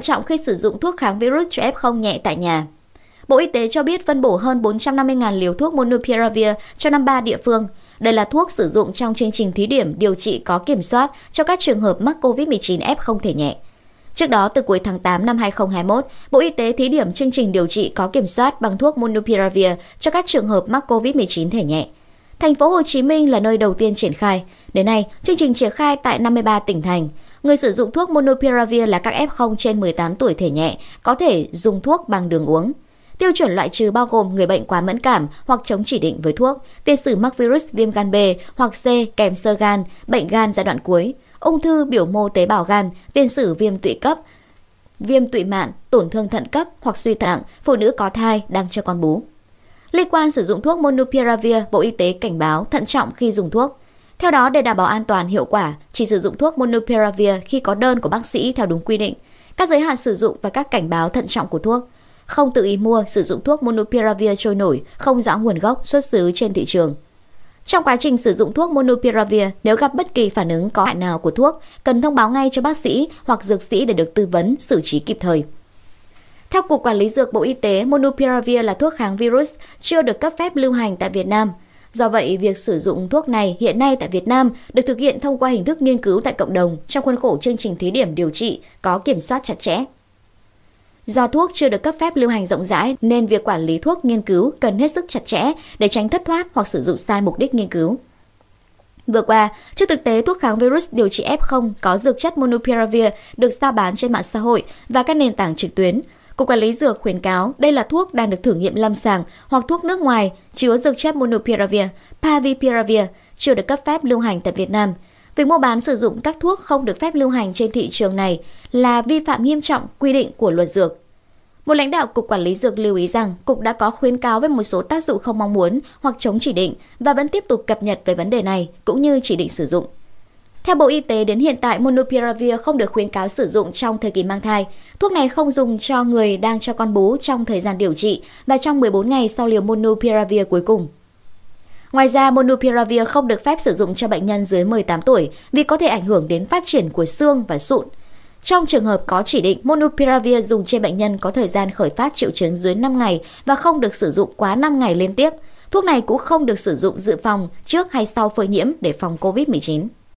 trọng khi sử dụng thuốc kháng virus cho F0 nhẹ tại nhà. Bộ Y tế cho biết phân bổ hơn 450.000 liều thuốc Monupiravir cho 53 địa phương. Đây là thuốc sử dụng trong chương trình thí điểm điều trị có kiểm soát cho các trường hợp mắc COVID-19 F không thể nhẹ. Trước đó, từ cuối tháng 8 năm 2021, Bộ Y tế thí điểm chương trình điều trị có kiểm soát bằng thuốc Monupiravir cho các trường hợp mắc COVID-19 thể nhẹ. Thành phố Hồ Chí Minh là nơi đầu tiên triển khai. Đến nay, chương trình triển khai tại 53 tỉnh thành. Người sử dụng thuốc Monupiravir là các F0 trên 18 tuổi thể nhẹ, có thể dùng thuốc bằng đường uống. Tiêu chuẩn loại trừ bao gồm người bệnh quá mẫn cảm hoặc chống chỉ định với thuốc, tiền sử mắc virus viêm gan B hoặc C kèm sơ gan, bệnh gan giai đoạn cuối, ung thư biểu mô tế bào gan, tiền sử viêm tụy cấp, viêm tụy mạn, tổn thương thận cấp hoặc suy thận, phụ nữ có thai đang cho con bú. Liên quan sử dụng thuốc Monupiravir, Bộ Y tế cảnh báo thận trọng khi dùng thuốc. Theo đó, để đảm bảo an toàn hiệu quả, chỉ sử dụng thuốc Monupiravir khi có đơn của bác sĩ theo đúng quy định. Các giới hạn sử dụng và các cảnh báo thận trọng của thuốc. Không tự ý mua, sử dụng thuốc Monupiravir trôi nổi, không rõ nguồn gốc, xuất xứ trên thị trường. Trong quá trình sử dụng thuốc Monupiravir, nếu gặp bất kỳ phản ứng có hại nào của thuốc, cần thông báo ngay cho bác sĩ hoặc dược sĩ để được tư vấn, xử trí kịp thời. Theo Cục Quản lý Dược Bộ Y tế, Monupiravir là thuốc kháng virus chưa được cấp phép lưu hành tại Việt Nam. Do vậy, việc sử dụng thuốc này hiện nay tại Việt Nam được thực hiện thông qua hình thức nghiên cứu tại cộng đồng trong khuôn khổ chương trình thí điểm điều trị có kiểm soát chặt chẽ. Do thuốc chưa được cấp phép lưu hành rộng rãi nên việc quản lý thuốc nghiên cứu cần hết sức chặt chẽ để tránh thất thoát hoặc sử dụng sai mục đích nghiên cứu. Vừa qua, trước thực tế thuốc kháng virus điều trị F0 có dược chất Monupiravir được giao bán trên mạng xã hội và các nền tảng trực tuyến, Cục Quản lý Dược khuyến cáo đây là thuốc đang được thử nghiệm lâm sàng hoặc thuốc nước ngoài chứa dược chất Monupiravir, Pavipiravir chưa được cấp phép lưu hành tại Việt Nam. Việc mua bán sử dụng các thuốc không được phép lưu hành trên thị trường này là vi phạm nghiêm trọng quy định của luật dược. Một lãnh đạo Cục Quản lý Dược lưu ý rằng Cục đã có khuyến cáo về một số tác dụng không mong muốn hoặc chống chỉ định và vẫn tiếp tục cập nhật về vấn đề này cũng như chỉ định sử dụng. Theo Bộ Y tế, đến hiện tại Monopiravir không được khuyến cáo sử dụng trong thời kỳ mang thai. Thuốc này không dùng cho người đang cho con bú trong thời gian điều trị và trong 14 ngày sau liều Monopiravir cuối cùng. Ngoài ra, Monopiravir không được phép sử dụng cho bệnh nhân dưới 18 tuổi vì có thể ảnh hưởng đến phát triển của xương và sụn. Trong trường hợp có chỉ định, Monopiravir dùng trên bệnh nhân có thời gian khởi phát triệu chứng dưới 5 ngày và không được sử dụng quá 5 ngày liên tiếp. Thuốc này cũng không được sử dụng dự phòng trước hay sau phơi nhiễm để phòng COVID-19.